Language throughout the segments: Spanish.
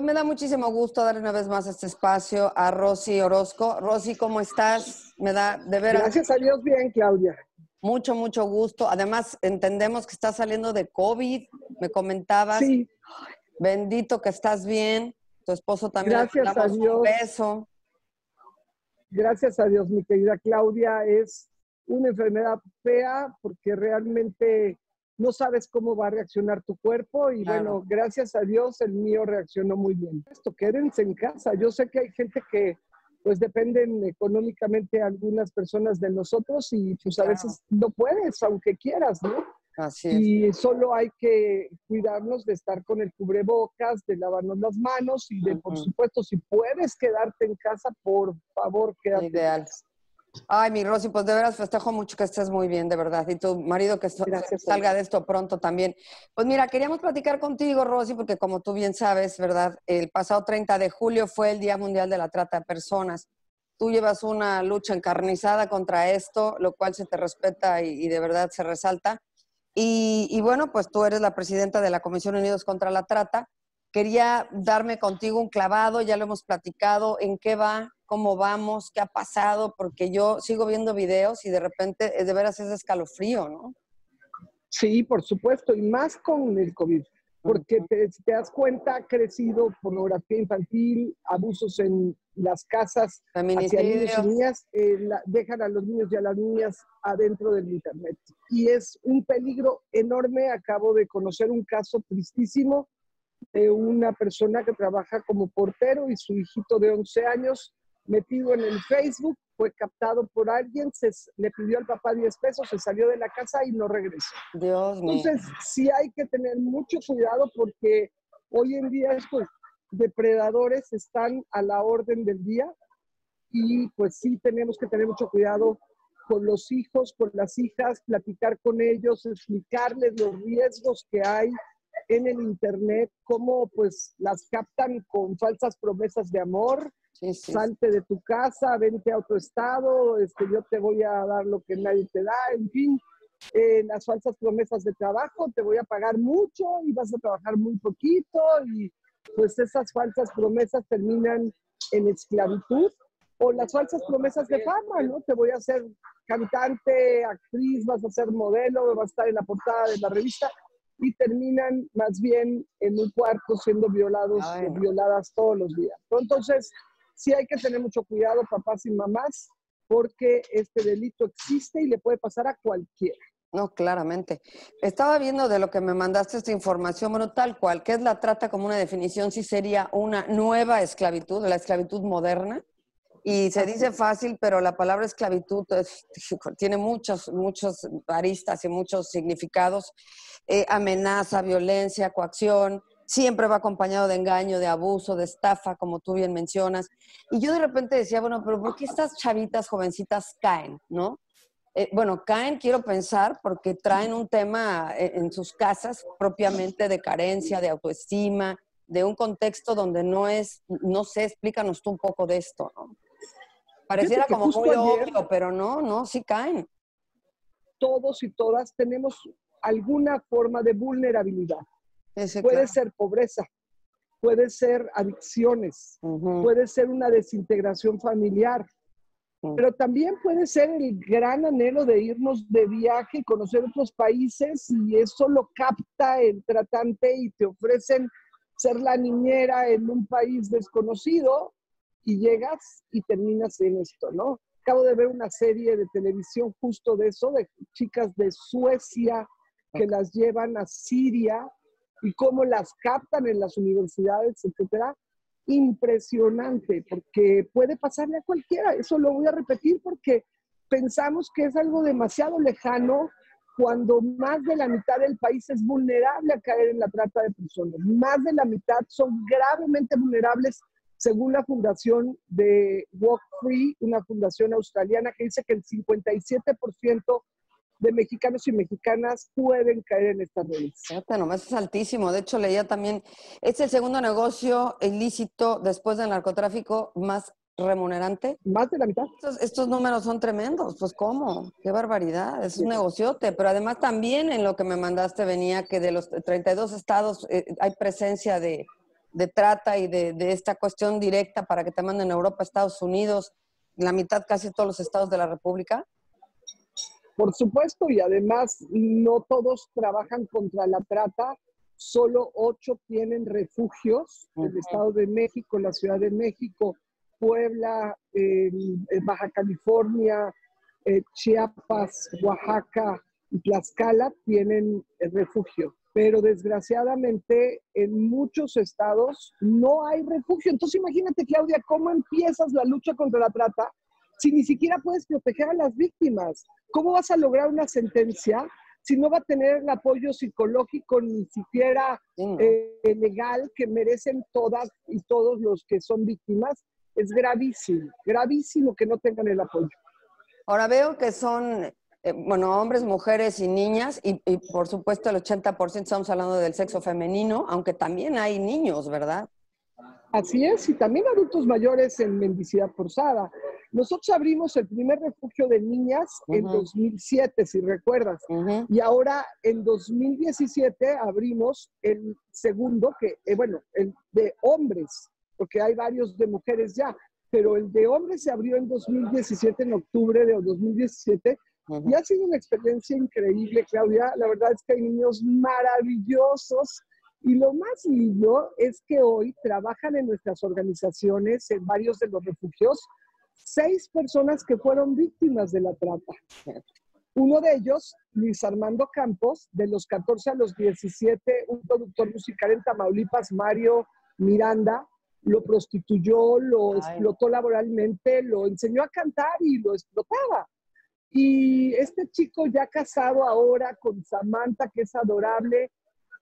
Hoy me da muchísimo gusto dar una vez más este espacio a Rosy Orozco. Rosy, ¿cómo estás? Me da de veras. Gracias a Dios, bien, Claudia. Mucho, mucho gusto. Además, entendemos que estás saliendo de COVID, me comentabas. Sí. Bendito que estás bien. Tu esposo también. Gracias a Dios. Un beso. Gracias a Dios, mi querida Claudia. Es una enfermedad fea porque realmente no sabes cómo va a reaccionar tu cuerpo y bueno, gracias a Dios el mío reaccionó muy bien. Esto, quédense en casa. Yo sé que hay gente que pues dependen económicamente algunas personas de nosotros y pues a veces no puedes, aunque quieras, ¿no? Así es. Y solo hay que cuidarnos de estar con el cubrebocas, de lavarnos las manos y de, por supuesto, si puedes quedarte en casa, por favor, quédate. Ideal. Ay, mi Rosy, pues de veras festejo mucho que estés muy bien, de verdad. Y tu marido que salga de esto pronto también. Pues mira, queríamos platicar contigo, Rosy, porque como tú bien sabes, ¿verdad? El pasado 30 de julio fue el Día Mundial de la Trata de Personas. Tú llevas una lucha encarnizada contra esto, lo cual se te respeta y, de verdad se resalta. Y, y bueno, pues tú eres la presidenta de la Comisión Unidos contra la Trata. Quería darme contigo un clavado, ya lo hemos platicado, en qué va, cómo vamos, qué ha pasado, porque yo sigo viendo videos y de repente de veras es escalofrío, ¿no? Sí, por supuesto, y más con el COVID, porque te, si te das cuenta, ha crecido pornografía infantil, abusos en las casas hacia niños y niñas, eh, dejan a los niños y a las niñas adentro del Internet. Y es un peligro enorme. Acabo de conocer un caso tristísimo de una persona que trabaja como portero y su hijito de 11 años metido en el Facebook, fue captado por alguien, se, le pidió al papá 10 pesos, se salió de la casa y no regresó. Dios mío. Entonces, sí hay que tener mucho cuidado porque hoy en día estos depredadores están a la orden del día y pues sí tenemos que tener mucho cuidado con los hijos, con las hijas, platicar con ellos, explicarles los riesgos que hay en el Internet, cómo pues las captan con falsas promesas de amor, salte de tu casa, vente a otro estado, este, yo te voy a dar lo que nadie te da, en fin, eh, las falsas promesas de trabajo, te voy a pagar mucho y vas a trabajar muy poquito y pues esas falsas promesas terminan en esclavitud o las falsas promesas de fama, ¿no? Te voy a hacer cantante, actriz, vas a ser modelo, vas a estar en la portada de la revista y terminan más bien en un cuarto siendo violados o violadas todos los días. Entonces, sí hay que tener mucho cuidado, papás y mamás, porque este delito existe y le puede pasar a cualquiera. No, claramente. Estaba viendo de lo que me mandaste esta información, bueno, tal cual, que es la trata como una definición, sí sería una nueva esclavitud, la esclavitud moderna. Y se dice fácil, pero la palabra esclavitud tiene muchos, muchos aristas y muchos significados. Eh, amenaza, violencia, coacción, siempre va acompañado de engaño, de abuso, de estafa, como tú bien mencionas. Y yo de repente decía, bueno, pero ¿por qué estas chavitas jovencitas caen, no? Eh, bueno, caen, quiero pensar, porque traen un tema eh, en sus casas propiamente de carencia, de autoestima, de un contexto donde no es, no sé, explícanos tú un poco de esto, ¿no? Pareciera como muy obvio, pero no, no, sí caen. Todos y todas tenemos alguna forma de vulnerabilidad. Puede ser pobreza, puede ser adicciones, puede ser una desintegración familiar, pero también puede ser el gran anhelo de irnos de viaje y conocer otros países y eso lo capta el tratante y te ofrecen ser la niñera en un país desconocido y llegas y terminas en esto, ¿no? Acabo de ver una serie de televisión justo de eso, de chicas de Suecia que las llevan a Siria y cómo las captan en las universidades, etcétera, impresionante, porque puede pasarle a cualquiera. Eso lo voy a repetir porque pensamos que es algo demasiado lejano cuando más de la mitad del país es vulnerable a caer en la trata de personas. Más de la mitad son gravemente vulnerables, según la fundación de Walk Free, una fundación australiana que dice que el 57% de mexicanos y mexicanas pueden caer en esta redes. Nomás es altísimo. De hecho, leía también, es el segundo negocio ilícito después del narcotráfico más remunerante. Más de la mitad. Estos, números son tremendos. Pues, ¿cómo? Qué barbaridad. Es un negociote. Pero además también en lo que me mandaste venía que de los 32 estados eh, hay presencia de, de trata y de, de, esta cuestión directa para que te manden a Europa, Estados Unidos, la mitad casi todos los estados de la República? Por supuesto, y además no todos trabajan contra la trata, solo ocho tienen refugios, el Estado de México, la Ciudad de México, Puebla, Baja California, eh, Chiapas, Oaxaca y Tlaxcala tienen refugio. Pero desgraciadamente en muchos estados no hay refugio. Entonces imagínate, Claudia, cómo empiezas la lucha contra la trata si ni siquiera puedes proteger a las víctimas. ¿Cómo vas a lograr una sentencia si no va a tener el apoyo psicológico ni siquiera eh, legal que merecen todas y todos los que son víctimas? Es gravísimo, gravísimo que no tengan el apoyo. Ahora veo que son, eh, bueno, hombres, mujeres y niñas, y, por supuesto el 80% estamos hablando del sexo femenino, aunque también hay niños, ¿verdad? Así es, y también adultos mayores en mendicidad forzada. Nosotros abrimos el primer refugio de niñas en 2007, si recuerdas, y ahora en 2017 abrimos el segundo, que, eh, bueno, el de hombres, porque hay varios de mujeres ya, pero el de hombres se abrió en 2017, en octubre de 2017, y ha sido una experiencia increíble, Claudia. La verdad es que hay niños maravillosos. Y lo más lindo es que hoy trabajan en nuestras organizaciones, en varios de los refugios, seis personas que fueron víctimas de la trata. Uno de ellos, Luis Armando Campos, de los 14 a los 17, un productor musical en Tamaulipas, Mario Miranda, lo prostituyó, lo explotó laboralmente, lo enseñó a cantar y lo explotaba. Y este chico ya casado ahora con Samantha, que es adorable,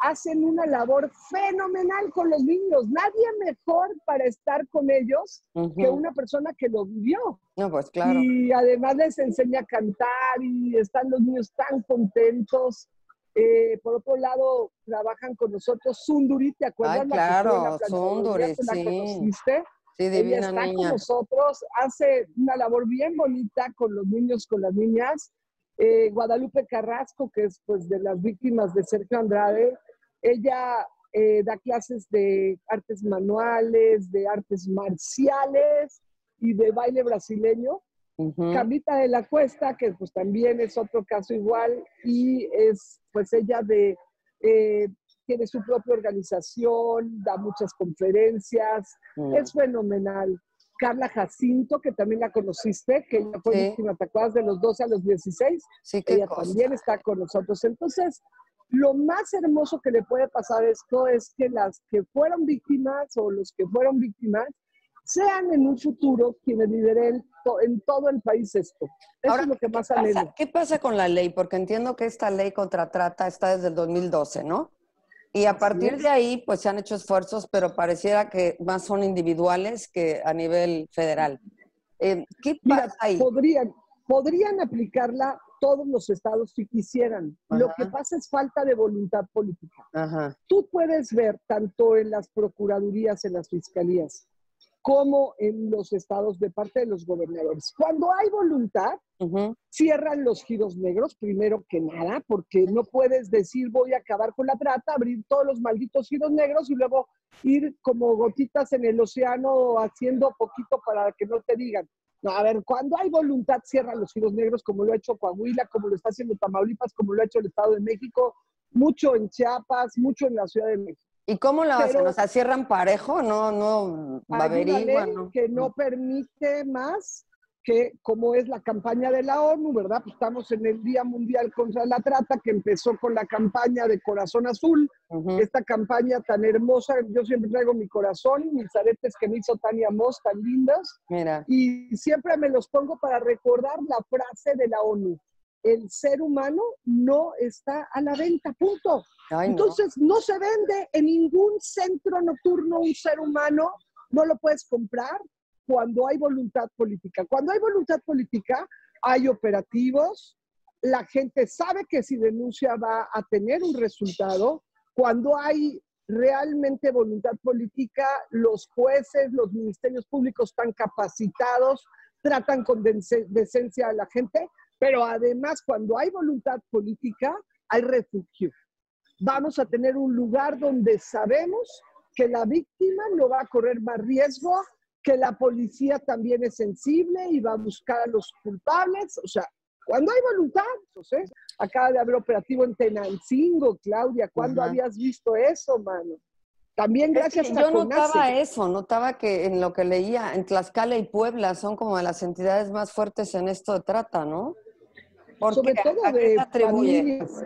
hacen una labor fenomenal con los niños. Nadie mejor para estar con ellos que una persona que lo vivió. No, pues claro. Y además les enseña a cantar y están los niños tan contentos. Eh, por otro lado, trabajan con nosotros Sunduri, ¿te acuerdas? Ay, claro, Sunduri, sí. La conociste? Sí, divina Ella está niña. con nosotros, hace una labor bien bonita con los niños, con las niñas. Eh, Guadalupe Carrasco, que es pues de las víctimas de Sergio Andrade, ella eh, da clases de artes manuales, de artes marciales y de baile brasileño. Camita de la Cuesta, que pues también es otro caso igual, y es pues ella de, eh, tiene su propia organización, da muchas conferencias, mm. es fenomenal. Carla Jacinto, que también la conociste, que ella fue víctima, ¿te acuerdas? De los 12 a los 16. Sí, ella también está con nosotros. Entonces, lo más hermoso que le puede pasar a esto es que las que fueron víctimas o los que fueron víctimas sean en un futuro quienes lideren en todo el país esto. Eso es lo que más ¿qué pasa, ¿Qué pasa con la ley? Porque entiendo que esta ley contra trata está desde el 2012, ¿no? Y a partir de ahí, pues se han hecho esfuerzos, pero pareciera que más son individuales que a nivel federal. Eh, ¿Qué pasa ahí? Podrían, podrían aplicarla todos los estados si quisieran. Lo que pasa es falta de voluntad política. Tú puedes ver tanto en las procuradurías, en las fiscalías, como en los estados de parte de los gobernadores. Cuando hay voluntad, cierran los giros negros, primero que nada, porque no puedes decir voy a acabar con la trata, abrir todos los malditos giros negros y luego ir como gotitas en el océano haciendo poquito para que no te digan. No, a ver, cuando hay voluntad, cierran los giros negros, como lo ha hecho Coahuila, como lo está haciendo Tamaulipas, como lo ha hecho el Estado de México, mucho en Chiapas, mucho en la Ciudad de México. ¿Y cómo lo hacen? O sea, cierran parejo, no, no, va a haber no. que no permite más que como es la campaña de la ONU, ¿verdad? Pues estamos en el Día Mundial contra la Trata, que empezó con la campaña de Corazón Azul, esta campaña tan hermosa, yo siempre traigo mi corazón, mis aretes que me hizo Tania Moss, tan lindas, Mira. y siempre me los pongo para recordar la frase de la ONU, el ser humano no está a la venta, punto. Entonces, no. no se vende en ningún centro nocturno un ser humano, no lo puedes comprar, cuando hay voluntad política. Cuando hay voluntad política, hay operativos, la gente sabe que si denuncia va a tener un resultado. Cuando hay realmente voluntad política, los jueces, los ministerios públicos están capacitados, tratan con decencia a la gente, pero además cuando hay voluntad política, hay refugio. Vamos a tener un lugar donde sabemos que la víctima no va a correr más riesgo, que la policía también es sensible y va a buscar a los culpables. O sea, cuando hay voluntad, entonces, acaba de haber operativo en Tenancingo, Claudia, ¿cuándo habías visto eso, mano? También gracias a Yo notaba eso, notaba que en lo que leía, en Tlaxcala y Puebla son como de las entidades más fuertes en esto de trata, ¿no? Sobre todo de familias,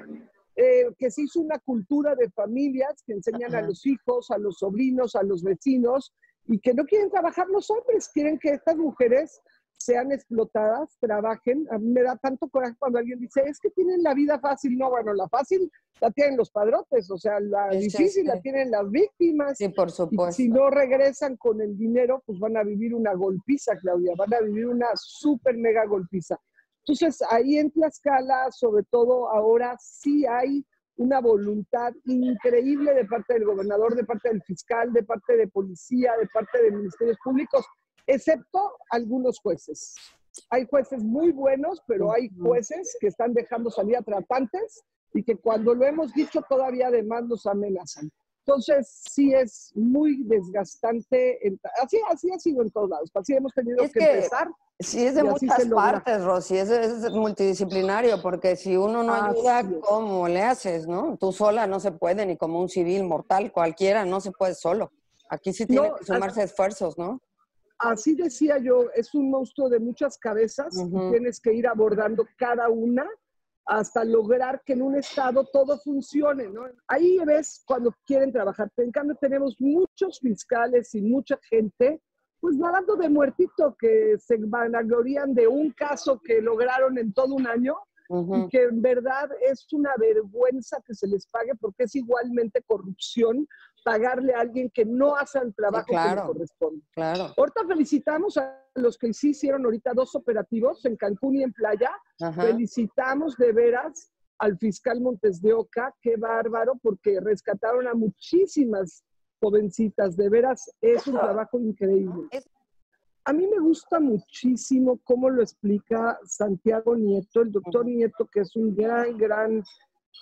eh, que se hizo una cultura de familias que enseñan a los hijos, a los sobrinos, a los vecinos, y que no quieren trabajar los hombres, quieren que estas mujeres sean explotadas, trabajen. A mí me da tanto coraje cuando alguien dice, es que tienen la vida fácil. No, bueno, la fácil la tienen los padrotes, o sea, la difícil la tienen las víctimas. Sí, por supuesto. si no regresan con el dinero, pues van a vivir una golpiza, Claudia, van a vivir una súper mega golpiza. Entonces, ahí en Tlaxcala, sobre todo ahora, sí hay una voluntad increíble de parte del gobernador, de parte del fiscal, de parte de policía, de parte de ministerios públicos excepto algunos jueces. Hay jueces muy buenos, pero hay jueces que están dejando salir a tratantes y que cuando lo hemos dicho todavía además nos amenazan. Entonces, sí es muy desgastante. así, así ha sido en todos lados. Así hemos tenido que, empezar. Sí, es de muchas partes, Rosy. Es, es, multidisciplinario, porque si uno no ayuda, ¿cómo le haces, no? Tú sola no se puede, ni como un civil mortal, cualquiera no se puede solo. Aquí sí tiene que sumarse esfuerzos, ¿no? así decía yo, es un monstruo de muchas cabezas y tienes que ir abordando cada una hasta lograr que en un estado todo funcione, ¿no? Ahí ves cuando quieren trabajar. En cambio, tenemos muchos fiscales y mucha gente, pues nadando de muertito, que se vanaglorían de un caso que lograron en todo un año y que en verdad es una vergüenza que se les pague porque es igualmente corrupción pagarle a alguien que no hace el trabajo que le corresponde. Claro. Ahorita felicitamos a los que sí hicieron ahorita dos operativos en Cancún y en Playa. Felicitamos de veras al fiscal Montes de Oca, qué bárbaro, porque rescataron a muchísimas jovencitas. De veras, es un trabajo increíble. A mí me gusta muchísimo cómo lo explica Santiago Nieto, el doctor Nieto, que es un gran, gran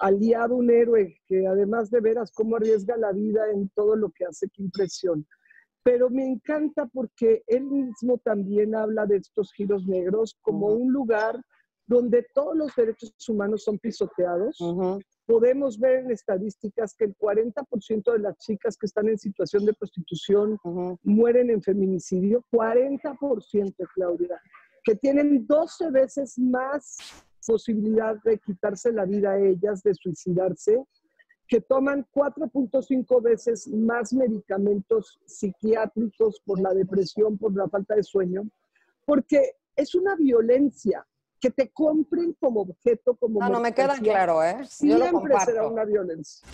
aliado, un héroe, que además de veras cómo arriesga la vida en todo lo que hace, qué impresión. Pero me encanta porque él mismo también habla de estos giros negros como un lugar donde todos los derechos humanos son pisoteados. Podemos ver en estadísticas que el 40% de las chicas que están en situación de prostitución mueren en feminicidio. 40%, Claudia, que tienen 12 veces más posibilidad de quitarse la vida a ellas, de suicidarse, que toman 4.5 veces más medicamentos psiquiátricos por la depresión, por la falta de sueño, porque es una violencia que te compren como objeto, como... No, no me queda claro, ¿eh? Siempre será una violencia.